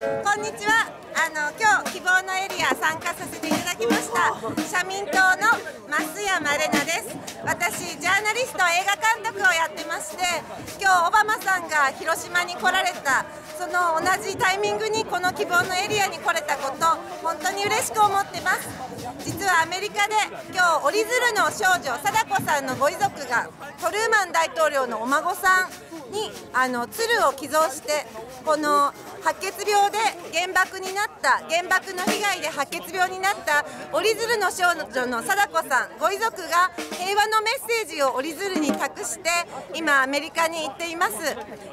こんにちは。あの今日希望のエリア参加させていただきました。社民党の増山玲奈です。私ジャーナリスト映画監督をやってまして今日オバマさんが広島に来られたその同じタイミングにこの希望のエリアに来れたこと本当に嬉しく思ってます。実はアメリカで今日折り鶴の少女貞子さんのご遺族がトルーマン大統領のお孫さんにあの鶴を寄贈してこの白血病で原爆になった原爆の被害で白血病になった折り鶴の少女の貞子さんご遺族が平和のメッセージを折り鶴に託して今アメリカに行っています。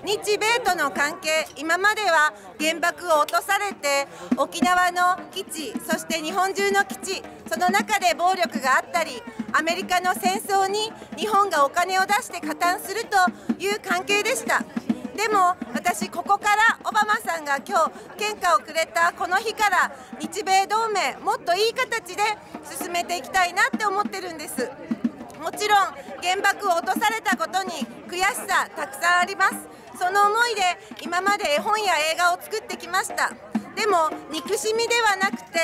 日米との関係今までは原爆を落とされて沖縄の基地そして日本中の基地その中で暴力があったりアメリカの戦争に日本がお金を出して加担するという関係でした。でも私ここからオバマさんが今日献花をくれたこの日から日米同盟もっといい形で進めていきたいなって思ってるんです。もちろん原爆を落とされたことに悔しさたくさんあります。その思いで今まで絵本や映画を作ってきました。でも憎しみではなくて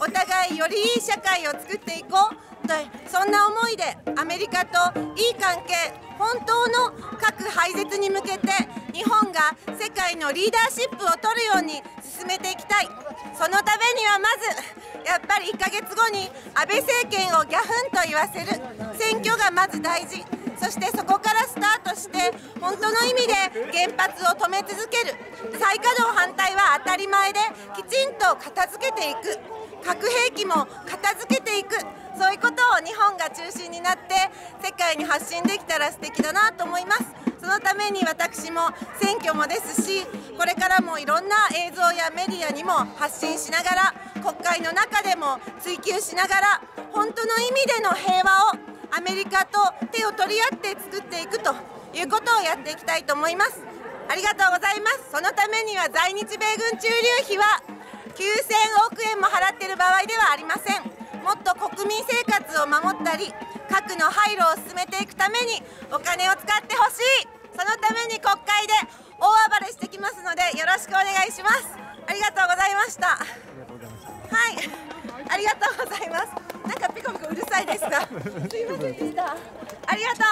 お互いよりいい社会を作っていこう。とそんな思いでアメリカといい関係本当の核廃絶に向けて日本が世界のリーダーシップを取るように進めていきたい。そのためにはまずやっぱり1ヶ月後に安倍政権をギャフンと言わせる。選挙がまず大事。そしてそこからスタートして本当の意味で原発を止め続ける。再稼働反対は当たり前できちんと片付けていく。核兵器も片付けていく。そういうことを日本が中心になって世界に発信できたら素敵だなと思います。そのために私も選挙もですしこれからもいろんな映像やメディアにも発信しながら国会の中でも追求しながら本当の意味での平和をアメリカと手を取り合って作っていくということをやっていきたいと思います。ありがとうございます。そのためには在日米軍駐留費は9000億円も払っている場合ではありません。もっと国民生活を守ったり核の廃炉を進めていくためにお金を使ってほしい。そのために国会で大暴れしてきますのでよろしくお願いします。ありがとうございました。はい。ありがとうございます。なんかピコピコうるさいですかすいませんでした。ありがとう。